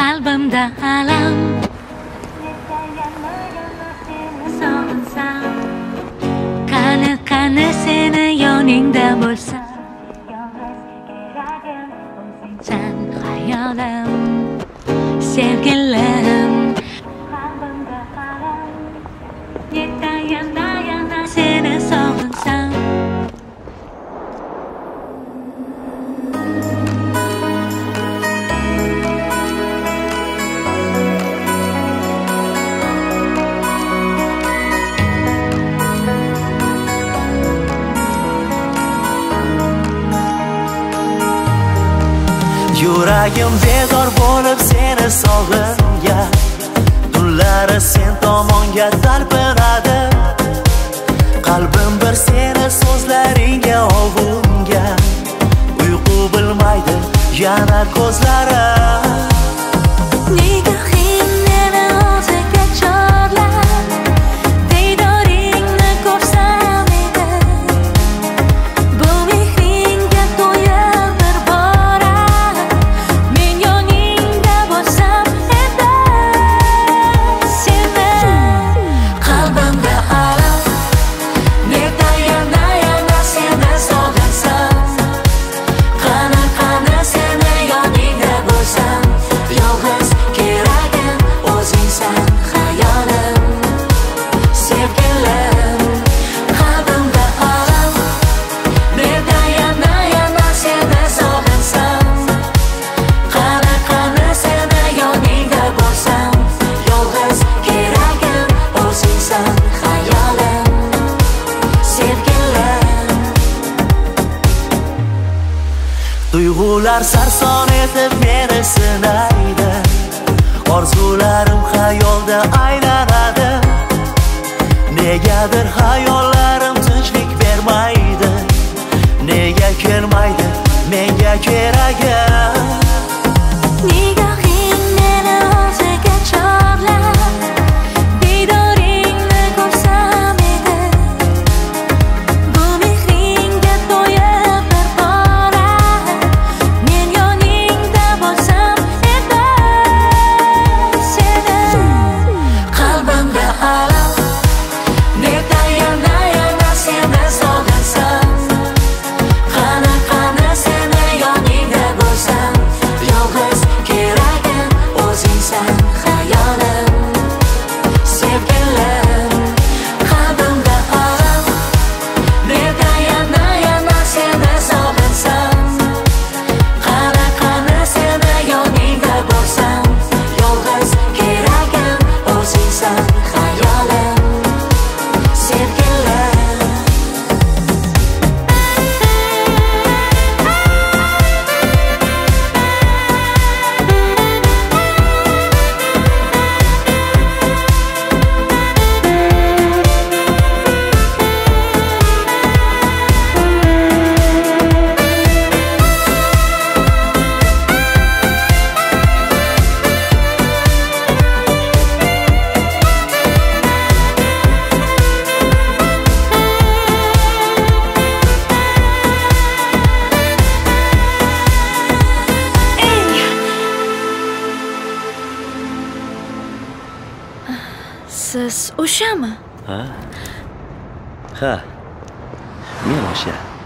qalbimda alam. Sog'insam qani qani seni yoningda bo'lsam sen xayolim sevgilim Yuragim bezor bo'lib seni sog'ingan Tunlari sen tomonga talpinadi. Qalbim bir seni so'zlaringga ovungan Uyqu bilmaydi yana ko'zlarim. Tuyg'ular sarson etib meni sinaydi. Orzularim xayolda aylanadi. Negadir hayollarim tinchlik bermaydi. Nega kelmaydi menga keragi? Princess Oshama. Ah. Ha. Mia Moshe.